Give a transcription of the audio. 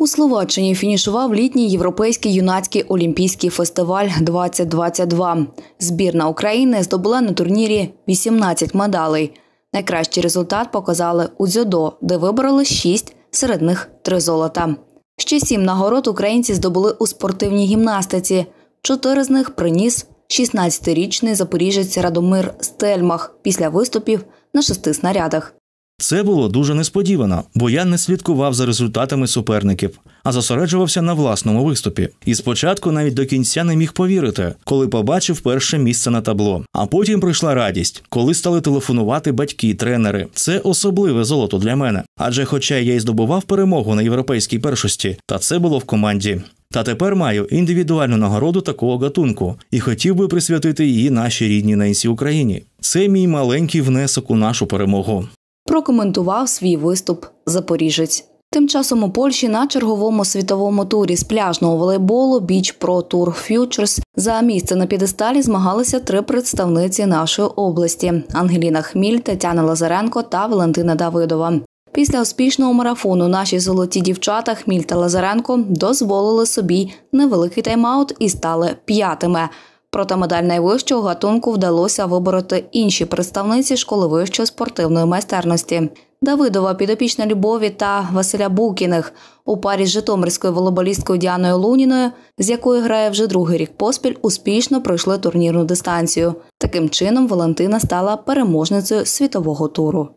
У Словаччині фінішував літній європейський юнацький олімпійський фестиваль 2022. Збірна України здобула на турнірі 18 медалей. Найкращий результат показали у дзюдо, де вибороли 6, серед них 3 золота. Ще сім нагород українці здобули у спортивній гімнастиці. Чотири з них приніс 16-річний запоріжець Радомир Стельмах після виступів на шести снарядах. Це було дуже несподівано, бо я не слідкував за результатами суперників, а зосереджувався на власному виступі. І спочатку навіть до кінця не міг повірити, коли побачив перше місце на табло. А потім прийшла радість, коли стали телефонувати батьки, тренери. Це особливе золото для мене. Адже, хоча я й здобував перемогу на європейській першості, та це було в команді. Та тепер маю індивідуальну нагороду такого гатунку і хотів би присвятити її нашій рідній ненці Україні. Це мій маленький внесок у нашу перемогу прокоментував свій виступ Запоріжець. Тим часом у Польщі на черговому світовому турі з пляжного волейболу Біч Про Тур Ф'ючерс за місце на підесталі змагалися три представниці нашої області: Ангеліна Хміль, Тетяна Лазаренко та Валентина Давидова. Після успішного марафону наші золоті дівчата Хміль та Лазаренко дозволили собі невеликий тайм-аут і стали п'ятими. Проте медаль найвищого гатунку вдалося вибороти інші представниці школи вищої спортивної майстерності. Давидова підопічна Любові та Василя Букіних у парі з Житомирською волейболісткою Діаною Луніною, з якою грає вже другий рік поспіль, успішно пройшли турнірну дистанцію. Таким чином Валентина стала переможницею світового туру.